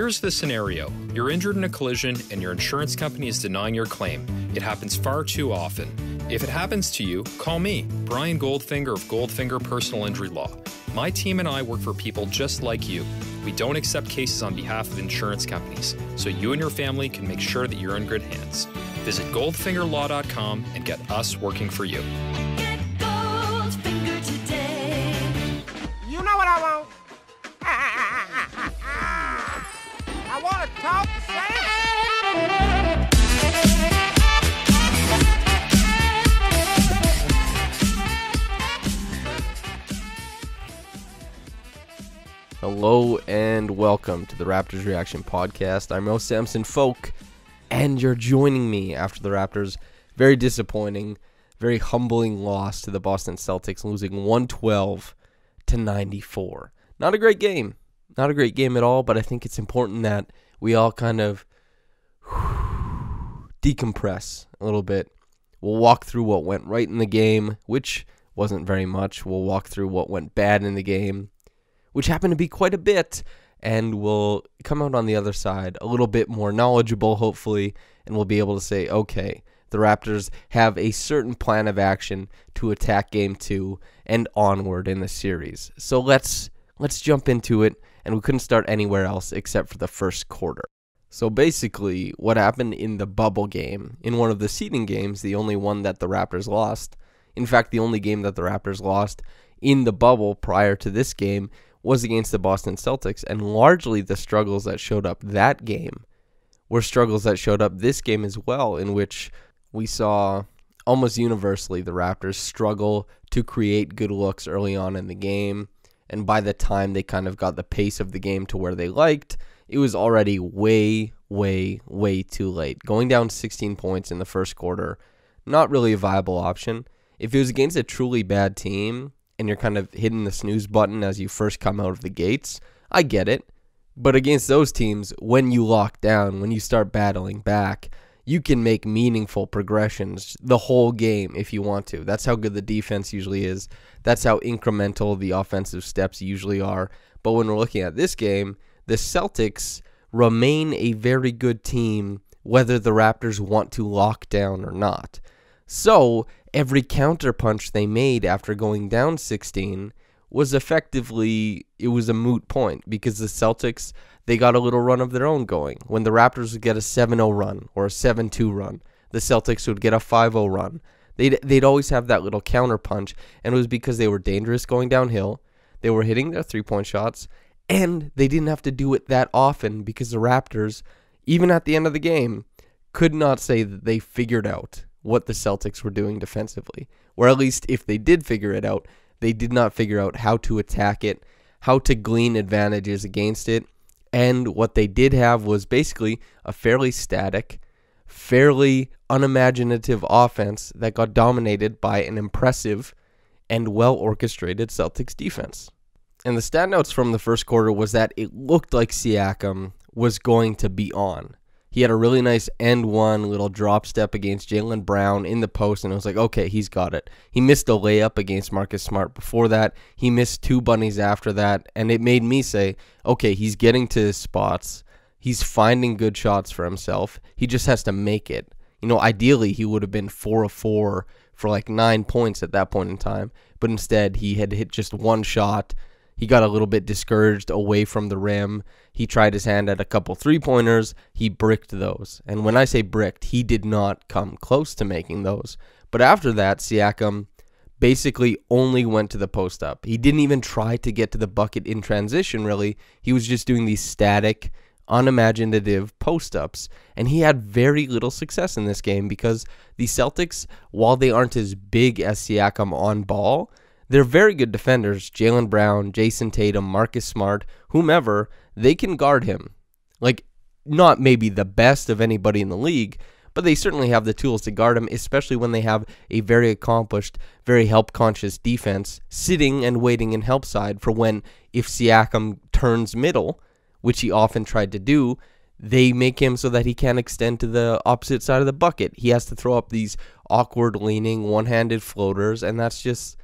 Here's the scenario you're injured in a collision and your insurance company is denying your claim. It happens far too often. If it happens to you, call me, Brian Goldfinger of Goldfinger Personal Injury Law. My team and I work for people just like you. We don't accept cases on behalf of insurance companies, so you and your family can make sure that you're in good hands. Visit goldfingerlaw.com and get us working for you. Want to talk Santa. Hello and welcome to the Raptors Reaction Podcast. I'm Mo Samson Folk, and you're joining me after the Raptors' very disappointing, very humbling loss to the Boston Celtics, losing 112 to 94. Not a great game. Not a great game at all, but I think it's important that we all kind of decompress a little bit. We'll walk through what went right in the game, which wasn't very much. We'll walk through what went bad in the game, which happened to be quite a bit, and we'll come out on the other side a little bit more knowledgeable, hopefully, and we'll be able to say, okay, the Raptors have a certain plan of action to attack game two and onward in the series. So let's let's jump into it, and we couldn't start anywhere else except for the first quarter. So basically, what happened in the bubble game, in one of the seeding games, the only one that the Raptors lost, in fact, the only game that the Raptors lost in the bubble prior to this game was against the Boston Celtics, and largely the struggles that showed up that game were struggles that showed up this game as well, in which we saw almost universally the Raptors struggle to create good looks early on in the game. And by the time they kind of got the pace of the game to where they liked, it was already way, way, way too late. Going down 16 points in the first quarter, not really a viable option. If it was against a truly bad team and you're kind of hitting the snooze button as you first come out of the gates, I get it. But against those teams, when you lock down, when you start battling back, you can make meaningful progressions the whole game if you want to. That's how good the defense usually is. That's how incremental the offensive steps usually are. But when we're looking at this game, the Celtics remain a very good team whether the Raptors want to lock down or not. So, every counterpunch they made after going down 16 was effectively it was a moot point because the Celtics they got a little run of their own going. When the Raptors would get a 7-0 run or a 7-2 run, the Celtics would get a 5-0 run. They'd they'd always have that little counterpunch and it was because they were dangerous going downhill. They were hitting their three-point shots and they didn't have to do it that often because the Raptors even at the end of the game could not say that they figured out what the Celtics were doing defensively. Or at least if they did figure it out, they did not figure out how to attack it, how to glean advantages against it. And what they did have was basically a fairly static, fairly unimaginative offense that got dominated by an impressive and well orchestrated Celtics defense. And the stat notes from the first quarter was that it looked like Siakam was going to be on. He had a really nice end one little drop step against Jaylen Brown in the post, and it was like, okay, he's got it. He missed a layup against Marcus Smart before that. He missed two bunnies after that, and it made me say, okay, he's getting to his spots. He's finding good shots for himself. He just has to make it. You know, ideally, he would have been four of four for like nine points at that point in time, but instead, he had hit just one shot. He got a little bit discouraged away from the rim. He tried his hand at a couple three pointers. He bricked those. And when I say bricked, he did not come close to making those. But after that, Siakam basically only went to the post up. He didn't even try to get to the bucket in transition, really. He was just doing these static, unimaginative post ups. And he had very little success in this game because the Celtics, while they aren't as big as Siakam on ball, they're very good defenders. Jaylen Brown, Jayson Tatum, Marcus Smart, whomever, they can guard him. Like, not maybe the best of anybody in the league, but they certainly have the tools to guard him, especially when they have a very accomplished, very help conscious defense sitting and waiting in help side for when, if Siakam turns middle, which he often tried to do, they make him so that he can't extend to the opposite side of the bucket. He has to throw up these awkward leaning, one handed floaters, and that's just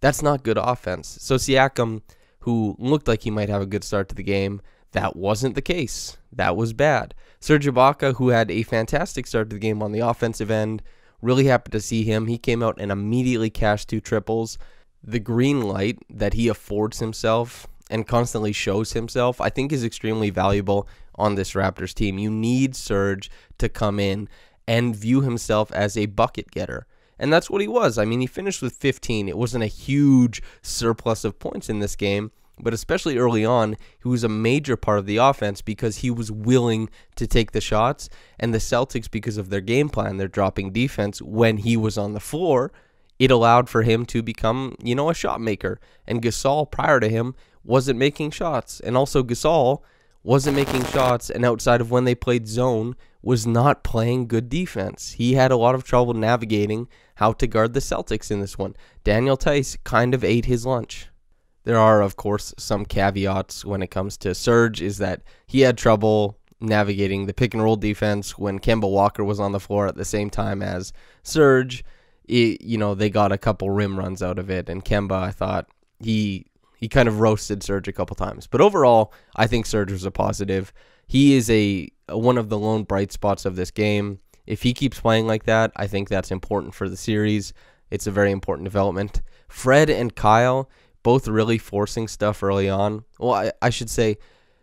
that's not good offense. So Siakam, who looked like he might have a good start to the game, that wasn't the case. That was bad. Serge Ibaka, who had a fantastic start to the game on the offensive end, really happy to see him. He came out and immediately cashed two triples. The green light that he affords himself and constantly shows himself, I think is extremely valuable on this Raptors team. You need Serge to come in and view himself as a bucket getter. And that's what he was. I mean, he finished with 15. It wasn't a huge surplus of points in this game, but especially early on, he was a major part of the offense because he was willing to take the shots. And the Celtics, because of their game plan, their dropping defense, when he was on the floor, it allowed for him to become, you know, a shot maker. And Gasol, prior to him, wasn't making shots. And also, Gasol wasn't making shots. And outside of when they played zone, was not playing good defense. He had a lot of trouble navigating how to guard the Celtics in this one. Daniel Theis kind of ate his lunch. There are, of course, some caveats when it comes to Serge, is that he had trouble navigating the pick and roll defense when Kemba Walker was on the floor at the same time as Serge. It, you know, they got a couple rim runs out of it, and Kemba, I thought he he kind of roasted Serge a couple times. But overall, I think Serge was a positive. He is a one of the lone bright spots of this game. If he keeps playing like that, I think that's important for the series. It's a very important development. Fred and Kyle both really forcing stuff early on. Well, I, I should say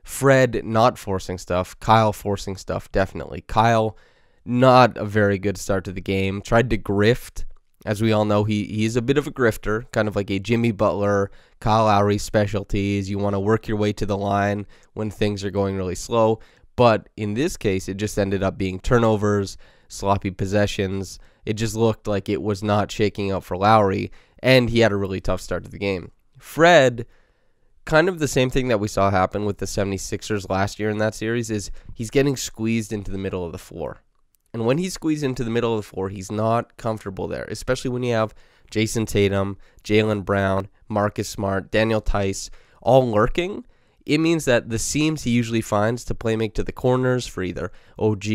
Fred not forcing stuff, Kyle forcing stuff, definitely. Kyle, not a very good start to the game. Tried to grift. As we all know, he he's a bit of a grifter, kind of like a Jimmy Butler, Kyle Lowry specialties. You want to work your way to the line when things are going really slow. But in this case, it just ended up being turnovers, sloppy possessions. It just looked like it was not shaking out for Lowry, and he had a really tough start to the game. Fred, kind of the same thing that we saw happen with the 76ers last year in that series, is he's getting squeezed into the middle of the floor. And when he's squeezed into the middle of the floor, he's not comfortable there, especially when you have Jayson Tatum, Jaylen Brown, Marcus Smart, Daniel Theis all lurking it means that the seams he usually finds to play make to the corners for either OG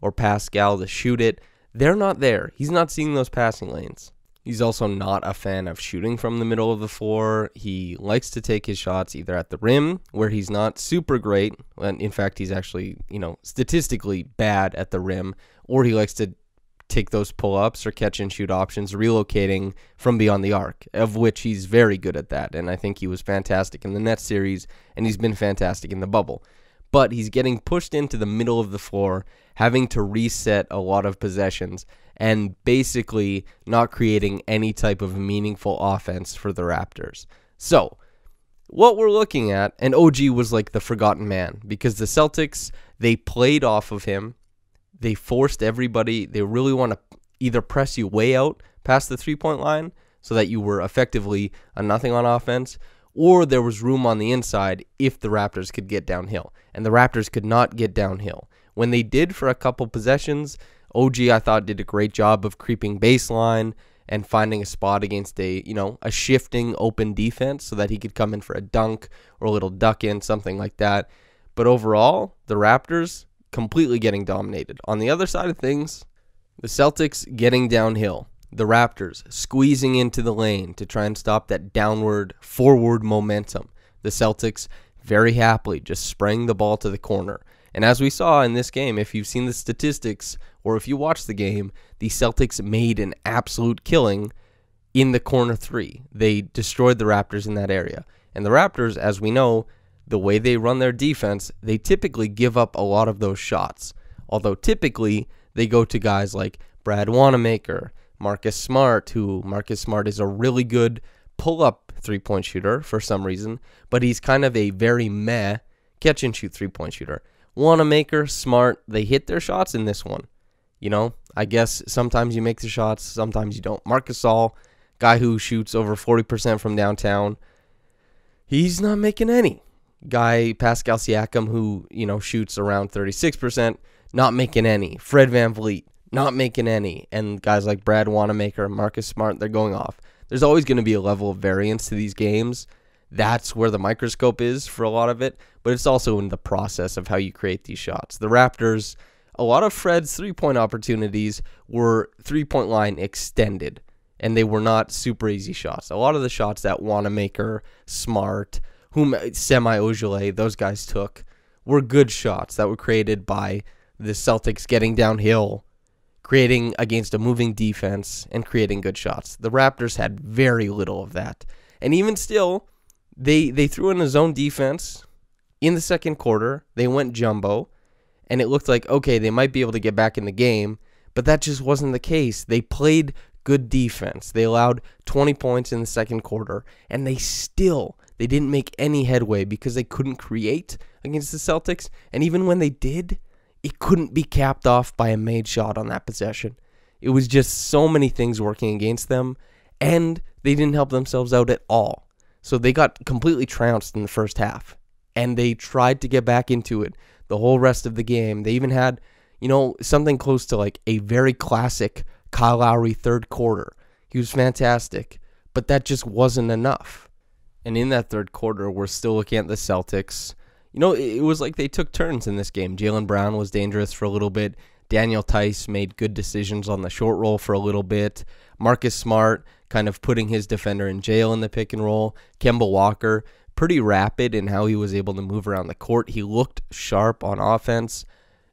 or Pascal to shoot it, they're not there. He's not seeing those passing lanes. He's also not a fan of shooting from the middle of the floor. He likes to take his shots either at the rim, where he's not super great, and in fact, he's actually, you know, statistically bad at the rim, or he likes to take those pull ups or catch and shoot options, relocating from beyond the arc, of which he's very good at that. And I think he was fantastic in the Nets series, and he's been fantastic in the bubble. But he's getting pushed into the middle of the floor, having to reset a lot of possessions, and basically not creating any type of meaningful offense for the Raptors. So, what we're looking at, and OG was like the forgotten man because the Celtics, they played off of him they forced everybody. They really want to either press you way out past the three point line so that you were effectively a nothing on offense, or there was room on the inside if the Raptors could get downhill. And the Raptors could not get downhill. When they did for a couple possessions, OG I thought did a great job of creeping baseline and finding a spot against a, you know, a shifting open defense so that he could come in for a dunk or a little duck in, something like that. But overall, the Raptors completely getting dominated. On the other side of things, the Celtics getting downhill. The Raptors squeezing into the lane to try and stop that downward, forward momentum. The Celtics very happily just spraying the ball to the corner. And as we saw in this game, if you've seen the statistics or if you watched the game, the Celtics made an absolute killing in the corner three. They destroyed the Raptors in that area. And the Raptors, as we know, the way they run their defense, they typically give up a lot of those shots. Although typically they go to guys like Brad Wanamaker, Marcus Smart, who Marcus Smart is a really good pull up three point shooter for some reason, but he's kind of a very meh catch and shoot three point shooter. Wanamaker, Smart, they hit their shots in this one. You know, I guess sometimes you make the shots, sometimes you don't. Marc Gasol, guy who shoots over 40% from downtown, he's not making any guy Pascal Siakam who you know shoots around 36%, not making any. Fred Van VanVleet not making any, and guys like Brad Wanamaker, Marcus Smart, they're going off. There's always going to be a level of variance to these games. That's where the microscope is for a lot of it, but it's also in the process of how you create these shots. The Raptors, a lot of Fred's three point opportunities were three point line extended, and they were not super easy shots. A lot of the shots that Wanamaker, Smart, whom uh, Semi Ojeleye, those guys took, were good shots that were created by the Celtics getting downhill, creating against a moving defense, and creating good shots. The Raptors had very little of that. And even still, they they threw in a zone defense in the second quarter. They went jumbo, and it looked like okay, they might be able to get back in the game, but that just wasn't the case. They played good defense. They allowed 20 points in the second quarter, and they still they didn't make any headway because they couldn't create against the Celtics, and even when they did, it couldn't be capped off by a made shot on that possession. It was just so many things working against them, and they didn't help themselves out at all. So they got completely trounced in the first half, and they tried to get back into it the whole rest of the game. They even had, you know, something close to like a very classic Kyle Lowry third quarter. He was fantastic, but that just wasn't enough. And in that third quarter, we're still looking at the Celtics. You know, it was like they took turns in this game. Jaylen Brown was dangerous for a little bit. Daniel Theis made good decisions on the short roll for a little bit. Marcus Smart kind of putting his defender in jail in the pick and roll. Kemba Walker, pretty rapid in how he was able to move around the court. He looked sharp on offense.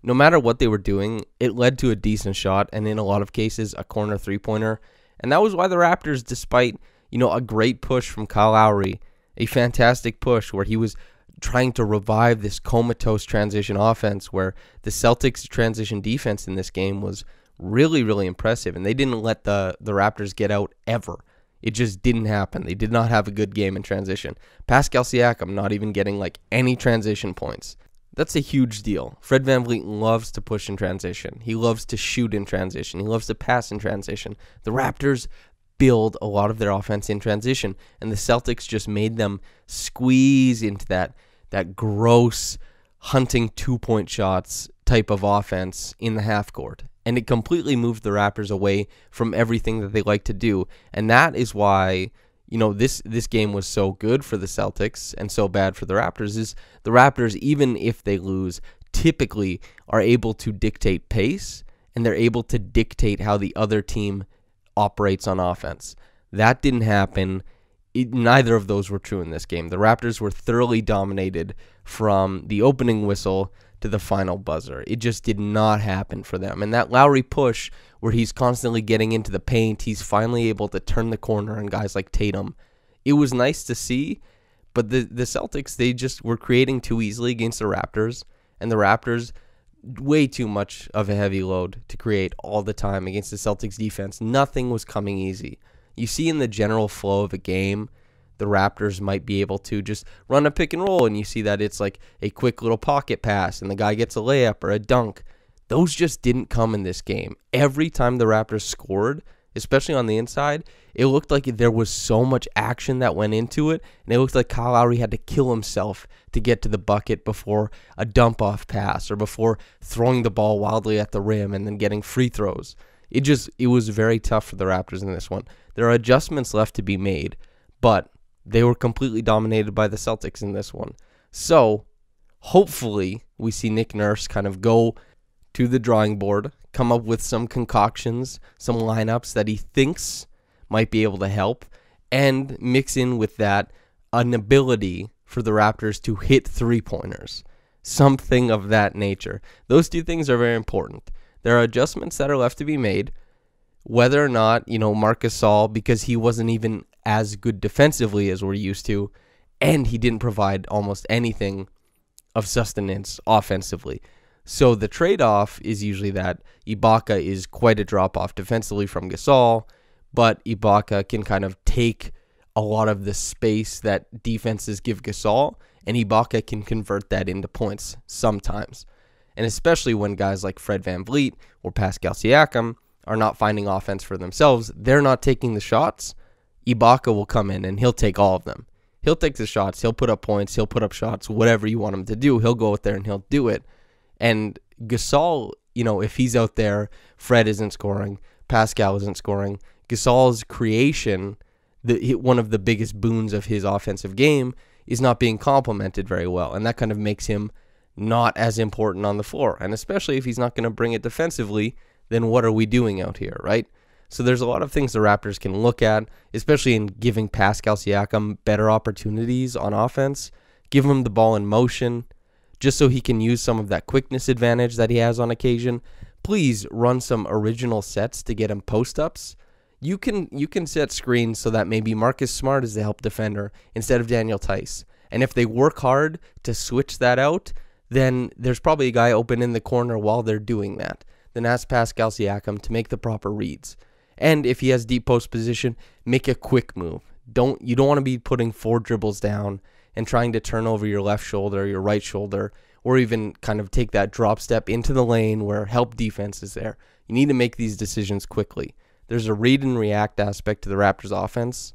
No matter what they were doing, it led to a decent shot and in a lot of cases a corner three-pointer. And that was why the Raptors despite, you know, a great push from Kyle Lowry, a fantastic push where he was trying to revive this comatose transition offense where the Celtics transition defense in this game was really really impressive and they didn't let the the Raptors get out ever. It just didn't happen. They did not have a good game in transition. Pascal Siakam not even getting like any transition points. That's a huge deal. Fred VanVleet loves to push in transition. He loves to shoot in transition. He loves to pass in transition. The Raptors build a lot of their offense in transition, and the Celtics just made them squeeze into that that gross hunting two point shots type of offense in the half court. And it completely moved the Raptors away from everything that they like to do. And that is why, you know, this this game was so good for the Celtics and so bad for the Raptors is the Raptors, even if they lose, typically are able to dictate pace and they're able to dictate how the other team operates on offense. That didn't happen. It, neither of those were true in this game. The Raptors were thoroughly dominated from the opening whistle to the final buzzer. It just did not happen for them. And that Lowry push, where he's constantly getting into the paint, he's finally able to turn the corner on guys like Tatum. It was nice to see, but the, the Celtics, they just were creating too easily against the Raptors. And the Raptors, way too much of a heavy load to create all the time against the Celtics defense. Nothing was coming easy. You see in the general flow of a game, the Raptors might be able to just run a pick and roll, and you see that it's like a quick little pocket pass, and the guy gets a layup or a dunk. Those just didn't come in this game. Every time the Raptors scored, especially on the inside, it looked like there was so much action that went into it, and it looked like Kyle Lowry had to kill himself to get to the bucket before a dump off pass or before throwing the ball wildly at the rim and then getting free throws. It just it was very tough for the Raptors in this one. There are adjustments left to be made, but they were completely dominated by the Celtics in this one. So, hopefully, we see Nick Nurse kind of go to the drawing board, come up with some concoctions, some lineups that he thinks might be able to help, and mix in with that an ability for the Raptors to hit three pointers. Something of that nature. Those two things are very important. There are adjustments that are left to be made. Whether or not, you know, Marc Gasol, because he wasn't even as good defensively as we're used to, and he didn't provide almost anything of sustenance offensively. So the trade off is usually that Ibaka is quite a drop off defensively from Gasol, but Ibaka can kind of take a lot of the space that defenses give Gasol, and Ibaka can convert that into points sometimes. And especially when guys like Fred VanVleet or Pascal Siakam are not finding offense for themselves, they're not taking the shots. Ibaka will come in and he'll take all of them. He'll take the shots, he'll put up points, he'll put up shots, whatever you want him to do, he'll go out there and he'll do it. And Gasol, you know, if he's out there, Fred isn't scoring, Pascal isn't scoring. Gasol's creation, the one of the biggest boons of his offensive game, is not being complemented very well, and that kind of makes him not as important on the floor. And especially if he's not going to bring it defensively, then what are we doing out here, right? So there's a lot of things the Raptors can look at, especially in giving Pascal Siakam better opportunities on offense. Give him the ball in motion. Just so he can use some of that quickness advantage that he has on occasion. Please run some original sets to get him post ups. You can you can set screens so that maybe Marcus Smart is the help defender instead of Daniel Theis. And if they work hard to switch that out, then there's probably a guy open in the corner while they're doing that. Then ask Pascal Siakam to make the proper reads. And if he has deep post position, make a quick move. Don't you don't want to be putting four dribbles down and trying to turn over your left shoulder, your right shoulder, or even kind of take that drop step into the lane where help defense is there. You need to make these decisions quickly. There's a read and react aspect to the Raptors offense,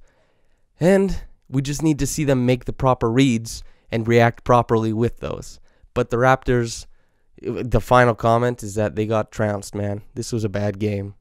and we just need to see them make the proper reads and react properly with those. But the Raptors, the final comment is that they got trounced, man. This was a bad game.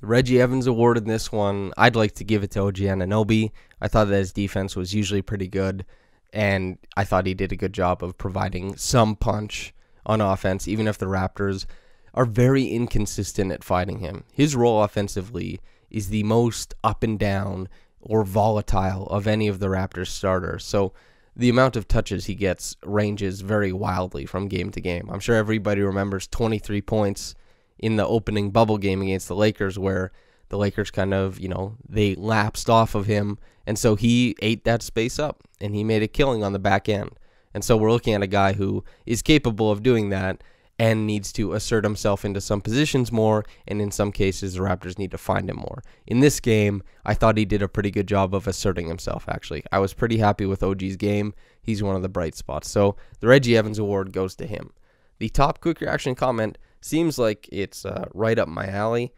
Reggie Evans award in this one, I'd like to give it to OG Anunoby. I thought that his defense was usually pretty good, and I thought he did a good job of providing some punch on offense, even if the Raptors are very inconsistent at fighting him. His role offensively is the most up and down or volatile of any of the Raptors starters. So the amount of touches he gets ranges very wildly from game to game. I'm sure everybody remembers 23 points in the opening bubble game against the Lakers where the Lakers kind of, you know, they lapsed off of him and so he ate that space up and he made a killing on the back end. And so we're looking at a guy who is capable of doing that and needs to assert himself into some positions more, and in some cases, the Raptors need to find him more. In this game, I thought he did a pretty good job of asserting himself, actually. I was pretty happy with OG's game. He's one of the bright spots. So the Reggie Evans Award goes to him. The top quick reaction comment seems like it's uh, right up my alley.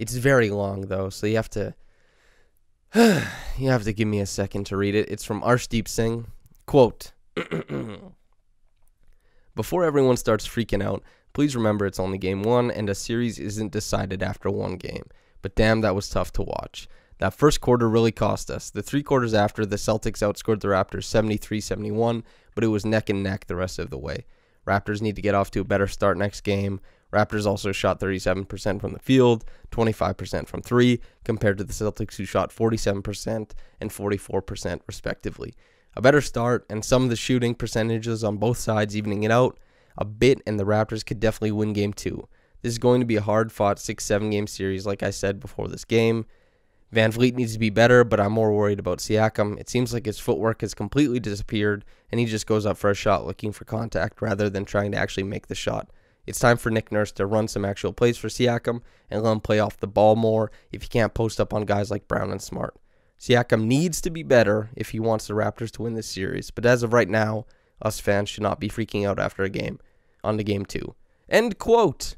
It's very long, though, so you have to. you have to give me a second to read it. It's from Arshdeep Singh. Quote Before everyone starts freaking out, please remember it's only game one and a series isn't decided after one game. But damn, that was tough to watch. That first quarter really cost us. The three quarters after, the Celtics outscored the Raptors 73 71, but it was neck and neck the rest of the way. Raptors need to get off to a better start next game. Raptors also shot 37% from the field, 25% from three, compared to the Celtics, who shot 47% and 44% respectively. A better start and some of the shooting percentages on both sides evening it out a bit, and the Raptors could definitely win game two. This is going to be a hard fought 6 7 game series, like I said before this game. VanVleet needs to be better, but I'm more worried about Siakam. It seems like his footwork has completely disappeared, and he just goes up for a shot looking for contact rather than trying to actually make the shot. It's time for Nick Nurse to run some actual plays for Siakam and let him play off the ball more if he can't post up on guys like Brown and Smart. Siakam needs to be better if he wants the Raptors to win this series, but as of right now, us fans should not be freaking out after a game. On to game two. End quote.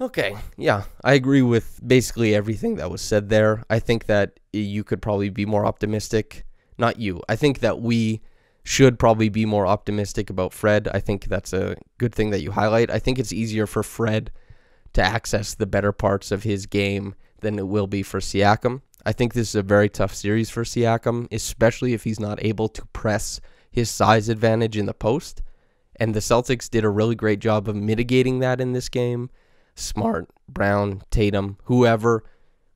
Okay, yeah, I agree with basically everything that was said there. I think that you could probably be more optimistic. Not you. I think that we should probably be more optimistic about Fred. I think that's a good thing that you highlight. I think it's easier for Fred to access the better parts of his game than it will be for Siakam. I think this is a very tough series for Siakam, especially if he's not able to press his size advantage in the post. And the Celtics did a really great job of mitigating that in this game. Smart, Brown, Tatum, whoever,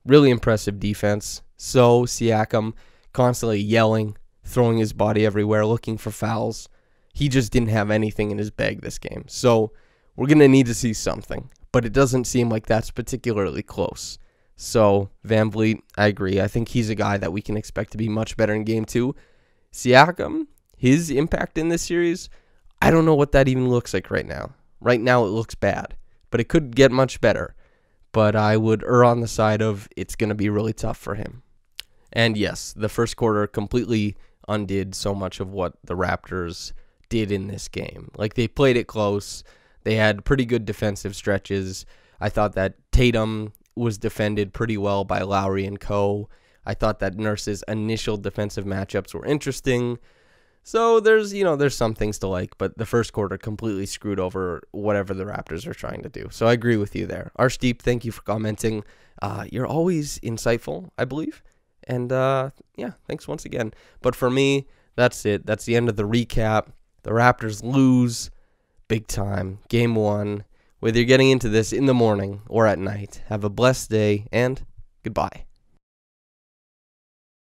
really impressive defense. So Siakam constantly yelling, throwing his body everywhere, looking for fouls. He just didn't have anything in his bag this game. So we're going to need to see something, but it doesn't seem like that's particularly close. So VanVleet, I agree. I think he's a guy that we can expect to be much better in game two. Siakam, his impact in this series, I don't know what that even looks like right now. Right now it looks bad, but it could get much better. But I would err on the side of it's going to be really tough for him. And yes, the first quarter completely undid so much of what the Raptors did in this game. Like they played it close. They had pretty good defensive stretches. I thought that Tatum was defended pretty well by Lowry and Co. I thought that Nurse's initial defensive matchups were interesting. So there's, you know, there's some things to like, but the first quarter completely screwed over whatever the Raptors are trying to do. So I agree with you there. Arshdeep, thank you for commenting. Uh, you're always insightful, I believe. And uh, yeah, thanks once again. But for me, that's it. That's the end of the recap. The Raptors lose big time. Game one. Whether you're getting into this in the morning or at night, have a blessed day and goodbye.